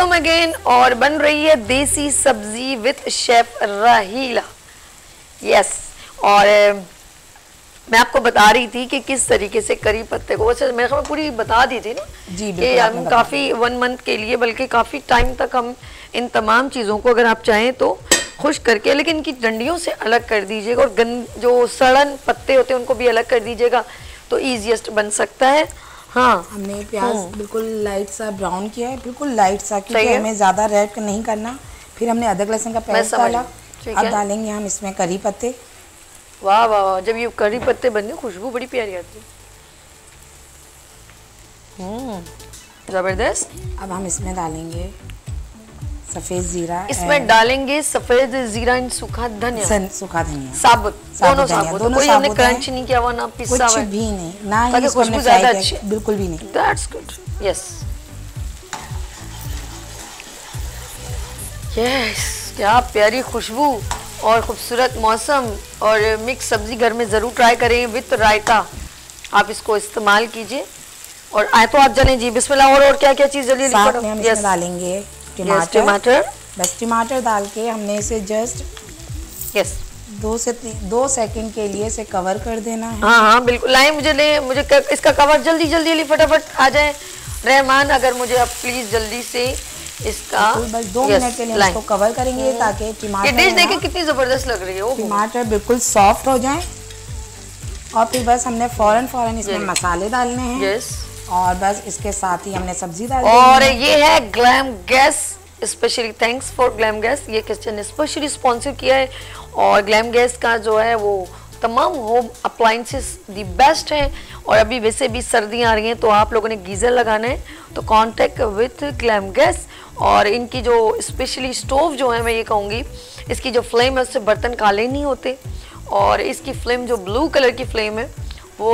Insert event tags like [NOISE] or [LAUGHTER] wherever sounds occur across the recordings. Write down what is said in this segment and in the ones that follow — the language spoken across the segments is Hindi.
वेलकम अगेन और बन रही है देसी सब्ज़ी विथ शेफ राहीला यस और मैं आपको बता रही थी कि किस तरीके से करी पत्ते को। वैसे मेरे ख्याल पूरी बता दी थी ना? जी, कि हम काफ़ी वन मंथ के लिए बल्कि काफ़ी टाइम तक हम इन तमाम चीज़ों को अगर आप चाहें तो खुश करके लेकिन इनकी डंडियों से अलग कर दीजिएगा और गन जो सड़न पत्ते होते हैं उनको भी अलग कर दीजिएगा तो ईजिएस्ट बन सकता है। हाँ। हमने प्याज बिल्कुल लाइट सा ब्राउन किया है बिल्कुल लाइट सा क्योंकि हमें ज़्यादा रेड नहीं करना। फिर हमने अदरक लहसुन का प्याज पेस्ट डाला। अब डालेंगे हम इसमें करी पत्ते। वाह वाह वाह। जब ये करी पत्ते बन गए खुशबू बड़ी प्यारी आती है। हम्म, ज़बरदस्त। अब हम इसमें डालेंगे सफ़ेद ज़ीरा इसमें डालेंगे सफ़ेद जीरा एंड सूखा धनिया। सूखा धनिया। साबुत दोनों साबुत। दोनों कोई हमने क्रंच नहीं किया हुआ ना पिसा कुछ हुआ। भी नहीं ना ही इसको हमने फ्राई किया बिल्कुल भी नहीं। दैट्स गुड यस यस क्या प्यारी खुशबू और खूबसूरत मौसम और मिक्स सब्ज़ी घर में ज़रूर ट्राई करें विथ रायता। आप इसको इस्तेमाल कीजिए। और आए तो आप जलें जी। बिस्मिल्लाह और और क्या क्या चीज़ जल्दी साथ में हम इसमें डालेंगे टमाटर। टमाटर। बस टमाटर डाल के हमने इसे जस्ट यस दो से दो सेकंड के लिए इसे कवर कर देना है। हाँ हाँ बिल्कुल। लाए मुझे ले मुझे क, इसका कवर जल्दी जल्दी जल्दी फटाफट आ जाए। रहमान अगर मुझे आप प्लीज़ जल्दी से इसका बस दो मिनट के लिए इसको कवर करेंगे ताकि टमाटर डिश है देखे कितनी ज़बरदस्त लग रही है टमाटर बिल्कुल सॉफ्ट हो जाए। और फिर बस हमने फ़ौरन फ़ौरन इसमें मसाले डालने हैं। यस और बस इसके साथ ही हमने सब्ज़ी डाल और ये है glam gas specially thanks for glam gas ये किचन ने स्पेशली स्पॉन्सर किया है और ग्लैम गैस का जो है वो तमाम होम अप्लाइंसेस दी बेस्ट है। और अभी वैसे भी सर्दियाँ आ रही हैं तो आप लोगों ने गीज़र लगाना है तो कांटेक्ट विथ ग्लैम गैस और इनकी जो स्पेशली स्टोव जो है मैं ये कहूँगी इसकी जो फ्लेम है उससे बर्तन काले नहीं होते। और इसकी फ्लेम जो ब्लू कलर की फ्लेम है वो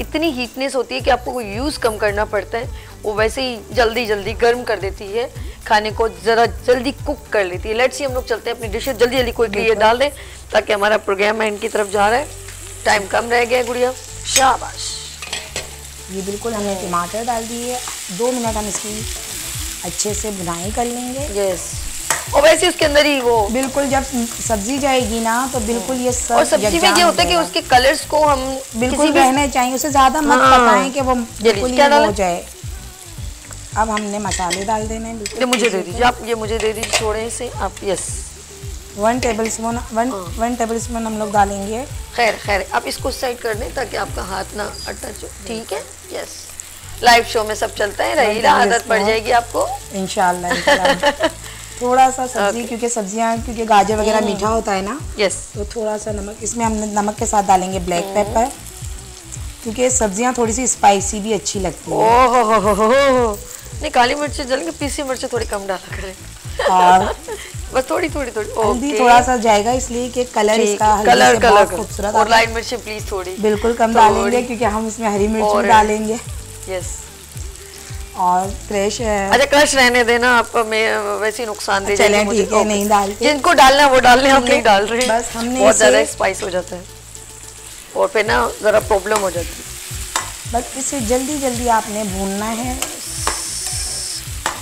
इतनी हीटनेस होती है कि आपको यूज़ कम करना पड़ता है। वो वैसे ही जल्दी जल्दी गर्म कर देती है। खाने को ज़रा जल्दी कुक कर लेती है। लेट्स सी हम लोग चलते हैं अपनी डिशेज जल्दी जल्दी कोई ये डाल दें ताकि हमारा प्रोग्राम एंड की तरफ़ जा रहा है। टाइम कम रह गया है गुड़िया। शाबाश। ये बिल्कुल हमने टमाटर डाल दिए। दो मिनट हम इसकी अच्छे से बुनाई कर लेंगे। यस और वैसे उसके अंदर ही वो बिल्कुल जब सब्ज़ी जाएगी ना तो बिल्कुल ये सब और सब्ज़ी में ये होता है कि उसके कलर्स को हम बिल्कुल रहने चाहिए उसे ज़्यादा मत हाँ। पकाएँ कि वो बिल्कुल ही जाए। अब हमने मसाले डाल देने हैं ये मुझे दे दीजिए आप ये मुझे दे दीजिए थोड़े से आप yes one tablespoon one one tablespoon हम लोग डालेंगे। खैर खैर आप इसको साइड कर दें ताकि आपका हाथ ना अटच हो। ठीक है? यस लाइव शो में सब चलता है Right, आदत पड़ जाएगी आपको। इंशाल्लाह। [LAUGHS] थोड़ा सा सब्ज़ी okay. क्योंकि सब्ज़ियाँ क्योंकि गाजर वगैरह हम्म। मीठा होता है ना यस तो थोड़ा सा नमक इसमें हमने नमक के साथ डालेंगे ब्लैक पेपर क्योंकि सब्ज़ियाँ थोड़ी सी स्पाइसी भी अच्छी लगती है। ओहो हो हो हो हो नहीं काली मिर्च जलेंगे पीसी मिर्च थोड़ी कम डाला करें। और [LAUGHS] बस थोड़ी थोड़ी थोड़ी हल्दी ओके थोड़ा सा जाएगा इसलिए कि कलर इसका कलर कलर खूबसूरत और। लाइट मिर्च प्लीज़ थोड़ी बिल्कुल कम डालेंगे क्योंकि हम इसमें हरी मिर्च डालेंगे। यस और फ्रेश अच्छा क्रश रहने देना आप हमें वैसे ही नुकसान दे चलें, जाएगी मुझे। ठीक है, नहीं डालते। जिनको डालना वो डालने हम नहीं डाल रहे। हैं बस हमने बहुत ज़्यादा स्पाइस हो जाता है। और फिर ना ज़रा प्रॉब्लम हो जाती है। बस इसे जल्दी जल्दी आपने भूनना है।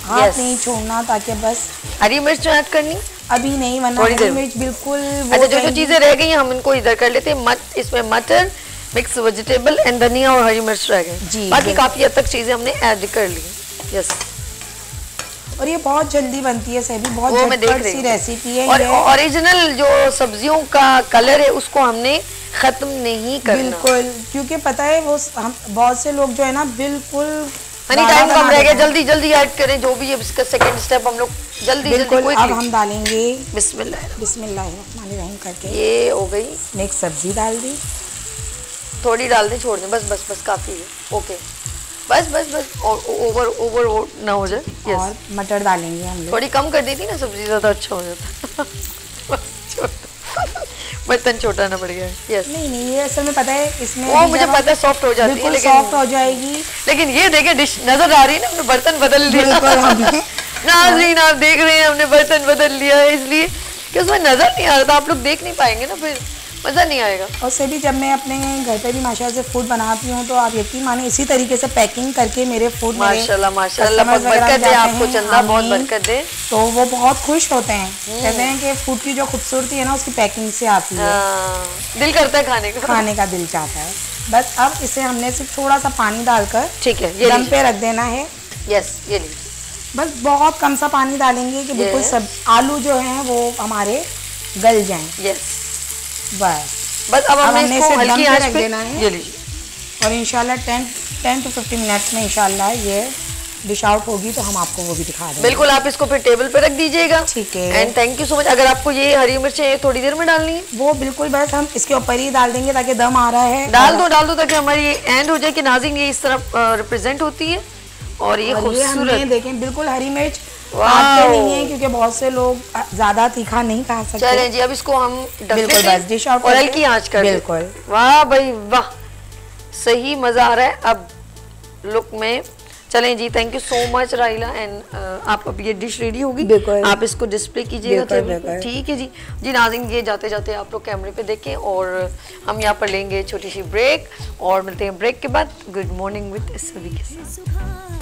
हाथ नहीं छोड़ना ताकि बस हरी मिर्च ऐड करनी? अभी नहीं वरना हरी मिर्च बिल्कुल अच्छा जो जो चीज़ें रह गई हैं हम इनको इधर कर लेते हैं। मट इसमें मटर मिक्स वेजिटेबल एंड धनिया और हरी मिर्च रह गए। जी, बाकी काफ़ी हद तक चीज़ें हमने ऐड कर ली। यस और ये बहुत जल्दी बनती है सभी बहुत मैं देख रही सी रेसिपी है और ओरिजिनल जो सब्जियों का कलर है उसको हमने खत्म नहीं करना। बिल्कुल क्योंकि पता है वो हम बहुत से लोग जो है ना बिल्कुल हनी टाइम कम रह गया। जल्दी जल्दी ऐड करें जो भी है इसका सेकंड स्टेप हम लोग जल्दी जल्दी अब हम डालेंगे। बिस्मिल्लाह। बिस्मिल्लाहिर्रहमानिर्रहीम करके। ये हो गई। मिक्स सब्ज़ी डाल दी। थोड़ी डाल दें छोड़ दें। बस बस बस काफ़ी है। ओके बस बस बस ओवर ओवर ना हो जाए। यस और मटर डालेंगे हम लोग। थोड़ी कम कर दी थी ना सब्ज़ी ज़्यादा अच्छा हो जाता। बर्तन छोटा। ना पड़ गया। यस नहीं नहीं ये असल में पता है इसमें वो मुझे पता है सॉफ्ट हो जाती है लेकिन सॉफ्ट हो जाएगी। लेकिन ये देखे डिश नज़र आ रही है ना हमने बर्तन बदल दिया। नाजरीन आप देख रहे हैं हमने बर्तन बदल लिया है इसलिए कि उसमें नज़र नहीं आ रहा था आप लोग देख नहीं पाएँगे ना फिर। मज़ा नहीं आएगा। और से भी जब मैं अपने घर पे भी माशाल्लाह से फ़ूड बनाती हूँ तो आप यकीन माने इसी तरीके से पैकिंग करके मेरे फ़ूड माशाल्लाह माशाल्लाह बहुत बरकत दे आपको चंदा बहुत बरकत दे। तो वो बहुत खुश होते हैं। कहते हैं कि फ़ूड की जो खूबसूरती है ना उसकी पैकिंग से आती है। हाँ, दिल करता है खाने का। खाने का दिल चाहता है। बस अब इसे हमने सिर्फ़ थोड़ा सा पानी डालकर ठीक है ये दम पे रख देना है। यस ये लीजिए। बस बहुत कम सा पानी डालेंगे कि बिल्कुल सब आलू जो हैं वो हमारे गल जाएँ। यस बस। बस अब हमने इसको हल्की आँच पे देना है। ये लीजिए। और इंशाल्लाह ten ten to fifteen minutes में इंशाल्लाह ये डिश आउट होगी तो हम आपको वो भी दिखा देंगे। बिल्कुल आप इसको फिर टेबल पे रख दीजिएगा। ठीक है। And thank you so much अगर आपको ये हरी मिर्चें थोड़ी देर में डालनी है। वो बिल्कुल बस हम इसके ऊपर ही डाल देंगे ताकि दम आ रहा है। डाल दो डाल दो ताकि हमारी एंड हो जाए कि नाजिंग ये इस तरफ़ रिप्रेजेंट होती है। और ये खूबसूरत। देखें बिल्कुल हरी मिर्च वाओ। नहीं है क्योंकि बहुत से लोग ज़्यादा तीखा नहीं खा सकते। चलें जी अब इसको हम बिल्कुल बस out और हल्की आँच कर बिल्कुल। वाह भाई वाह। सही मज़ा आ रहा है। अब लुक में चलें ji thank you so much Raila and आप अब ये डिश रेडी होगी। बिल्कुल। आप इसको डिस्प्ले कीजिएगा। ठीक है जी। जी नाजिन ये जाते जाते आप लोग कैमरे पे देखें और हम यहाँ पर लेंगे छोटी सी ब्रेक और मिलते हैं ब्रेक के बाद। गुड मॉर्निंग विद सभी के साथ